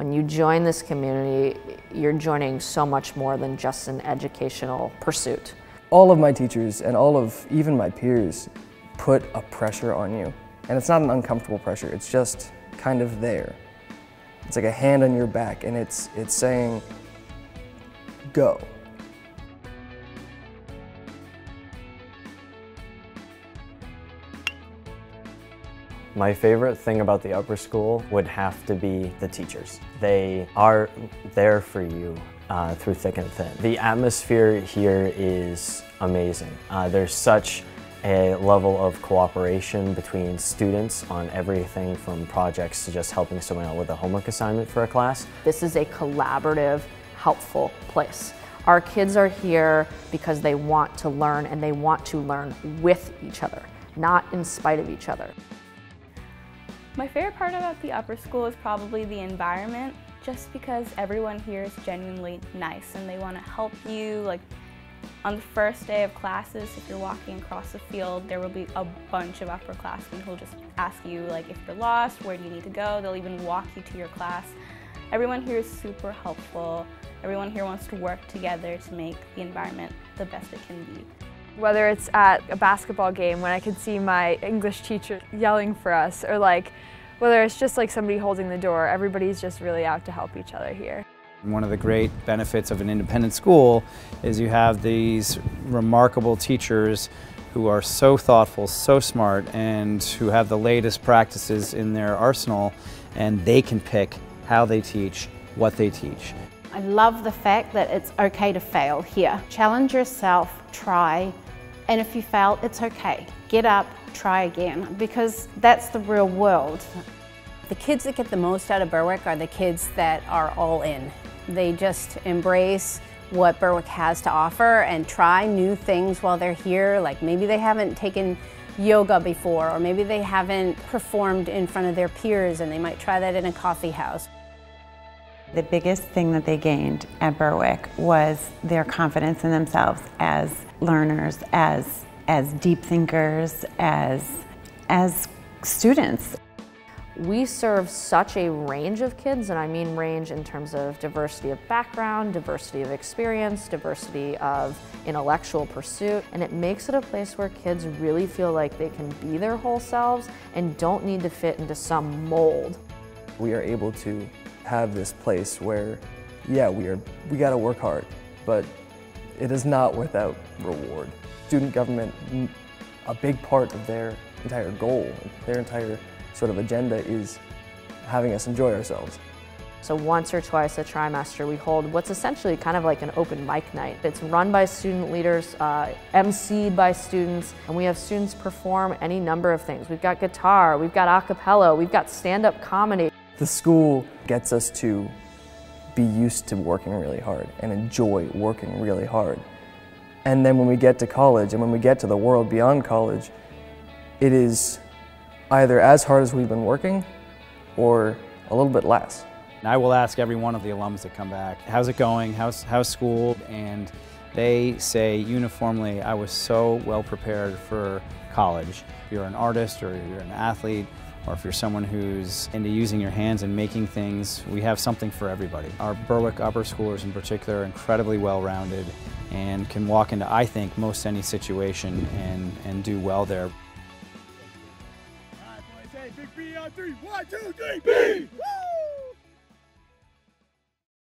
When you join this community, you're joining so much more than just an educational pursuit. All of my teachers and all of even my peers put a pressure on you. And it's not an uncomfortable pressure, it's just kind of there. It's like a hand on your back and it's, it's saying, go. My favorite thing about the upper school would have to be the teachers. They are there for you uh, through thick and thin. The atmosphere here is amazing. Uh, there's such a level of cooperation between students on everything from projects to just helping someone out with a homework assignment for a class. This is a collaborative, helpful place. Our kids are here because they want to learn and they want to learn with each other, not in spite of each other. My favorite part about the upper school is probably the environment, just because everyone here is genuinely nice and they want to help you. Like on the first day of classes, if you're walking across the field, there will be a bunch of upperclassmen who'll just ask you like if you're lost, where do you need to go? They'll even walk you to your class. Everyone here is super helpful. Everyone here wants to work together to make the environment the best it can be. Whether it's at a basketball game when I could see my English teacher yelling for us or like whether it's just like somebody holding the door, everybody's just really out to help each other here. One of the great benefits of an independent school is you have these remarkable teachers who are so thoughtful, so smart, and who have the latest practices in their arsenal, and they can pick how they teach, what they teach. I love the fact that it's okay to fail here. Challenge yourself, try, and if you fail, it's okay. Get up, try again, because that's the real world. The kids that get the most out of Berwick are the kids that are all in. They just embrace what Berwick has to offer and try new things while they're here. Like maybe they haven't taken yoga before, or maybe they haven't performed in front of their peers and they might try that in a coffee house. The biggest thing that they gained at Berwick was their confidence in themselves as learners, as, as deep thinkers, as, as students. We serve such a range of kids, and I mean range in terms of diversity of background, diversity of experience, diversity of intellectual pursuit, and it makes it a place where kids really feel like they can be their whole selves and don't need to fit into some mold. We are able to have this place where, yeah, we are we got to work hard, but it is not without reward. Student government, a big part of their entire goal, their entire sort of agenda is having us enjoy ourselves. So once or twice a trimester, we hold what's essentially kind of like an open mic night. It's run by student leaders, uh, emceed by students, and we have students perform any number of things. We've got guitar, we've got a cappella, we've got stand-up comedy. The school gets us to be used to working really hard and enjoy working really hard. And then when we get to college and when we get to the world beyond college, it is either as hard as we've been working or a little bit less. And I will ask every one of the alums that come back, how's it going, how's, how's school? And they say uniformly, I was so well prepared for college. If you're an artist or you're an athlete, or if you're someone who's into using your hands and making things, we have something for everybody. Our Berwick upper schoolers in particular are incredibly well-rounded and can walk into, I think, most any situation and, and do well there. Big B on three. One, two, three. B. Woo!